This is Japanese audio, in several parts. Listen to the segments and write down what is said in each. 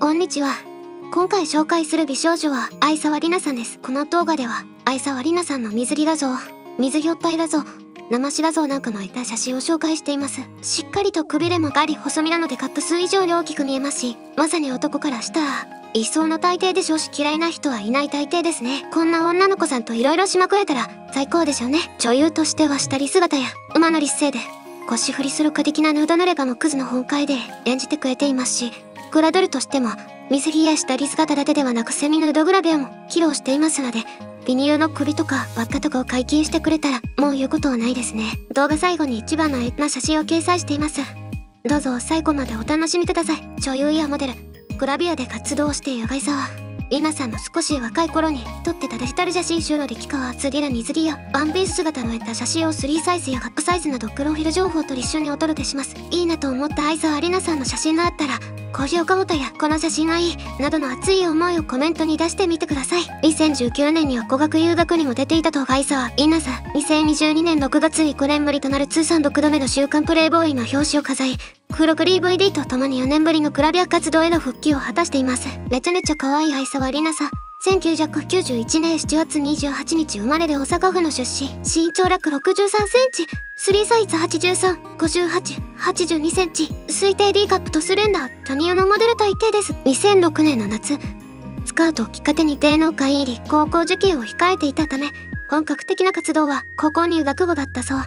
こんにちは。今回紹介する美少女は相沢里奈さんです。この動画では相沢里奈さんの水着画像、水着おっぱい画像、生白像なんかのいた写真を紹介しています。しっかりとくびれもあり細身なのでカップ数以上に大きく見えますし、まさに男からしたら一層の大抵でしょうし嫌いな人はいない大抵ですね。こんな女の子さんと色々しまくれたら最高でしょうね。女優としては下着姿や馬の立勢で腰振りする過激なヌード濡れ場のクズの本会で演じてくれていますし、グラドルとしても水着や下着姿だけではなくセミヌードグラビアも披露していますので、ビニールの首とか輪っかとかを解禁してくれたらもう言うことはないですね。動画最後に一番のエッな写真を掲載しています。どうぞ最後までお楽しみください。女優やモデル、グラビアで活動している外沢。今さんの少し若い頃に撮ってたデジタル写真集の力川厚切ら水着やワンピース姿の得た写真を3サイズやカップサイズなどプロフィル情報と一緒にお届けします。いいなと思った相沢里奈さんの写真があったら高評価ボタンやこの写真がいいなどの熱い思いをコメントに出してみてください。2019年には語学留学にも出ていたと相沢稲さん。2022年6月に5年ぶりとなる通算6度目の週刊プレイボーイの表紙を飾り、黒クリ VD と共に4年ぶりのクラビア活動への復帰を果たしています。めちゃめちゃ可愛い愛沢リナさん。1991年7月28日生まれで大阪府の出身。身長約63センチ。3サイズ83、58、82センチ。推定 D カップとスレンダー。タニのモデル体型です。2006年の夏。スカートをきっかけに芸能界入り、高校受験を控えていたため、本格的な活動は高校入学後だったそう。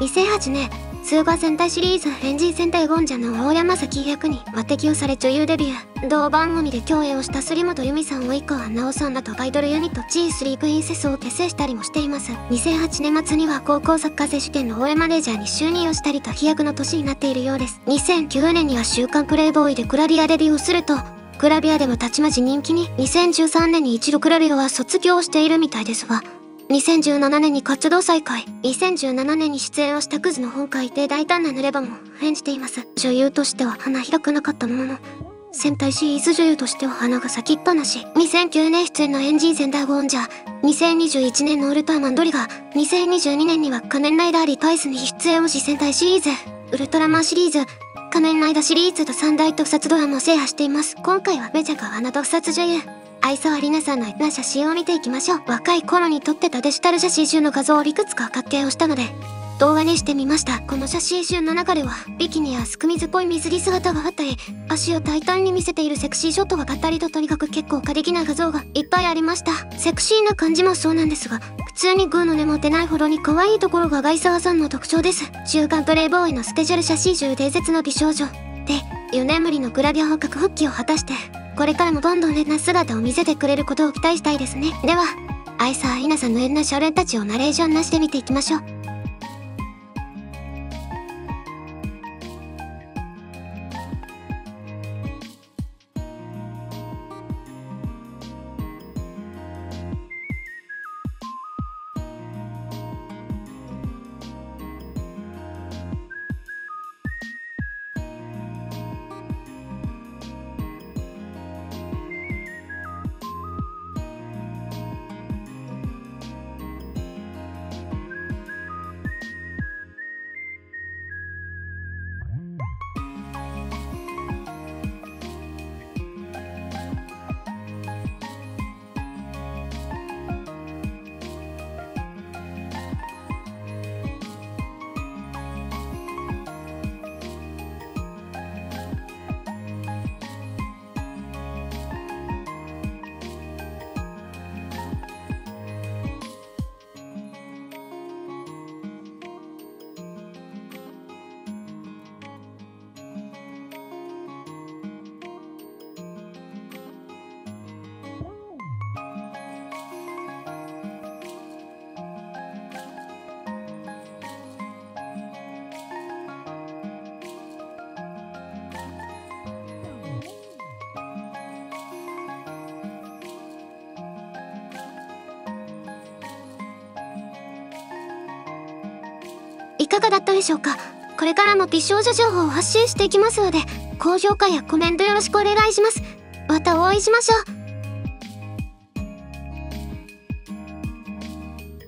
2008年、通話戦隊シリーズエンジン戦隊ゴンジャの大山崎役に抜擢をされ女優デビュー。同番組で共演をした杉本由美さん及川奈緒さんらとアイドルユニット G3 プリンセスを結成したりもしています。2008年末には高校サッカー選手権の応援マネージャーに就任をしたりと飛躍の年になっているようです。2009年には週刊プレイボーイでグラビアデビューをすると、グラビアでもたちまち人気に、2013年に一度グラビアは卒業しているみたいですわ。2017年に活動再開。2017年に出演をしたクズの本会で大胆な濡れ場も演じています。女優としては花開かなかったものの、戦隊シリーズ女優としては花が咲きっぱなし。2009年出演のエンジン戦隊ゴンジャー。2021年のウルトラマンドリガー。2022年には仮面ライダーリパイスに出演をし戦隊シリーズ。ウルトラマンシリーズ。仮面ライダーシリーズと三大特撮ドラマを制覇しています。今回はめちゃく花特撮女優。相沢里奈さんのな写真を見ていきましょう。若い頃に撮ってたデジタル写真集の画像をいくつか活形をしたので、動画にしてみました。この写真集の中では、ビキニやすく水っぽい水着姿があったり、足を大胆に見せているセクシーショットがあったりととにかく結構過激な画像がいっぱいありました。セクシーな感じもそうなんですが、普通にグーの根も出ないほどに可愛いところがガイ沢さんの特徴です。週刊プレイボーイのスペシャル写真集伝説の美少女。で、4年ぶりのグラビア本格復帰を果たして、これからもどんどん変な姿を見せてくれることを期待したいですね。では、愛さ稲さんの変な少年たちをナレーションなしで見ていきましょう。いかがだったでしょうか？これからも美少女情報を発信していきますので、高評価やコメントよろしくお願いします。またお会いしましょう。